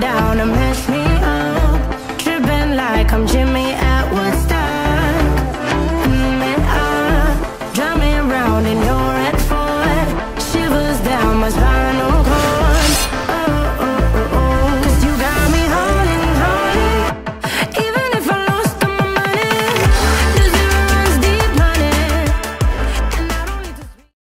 down and mess me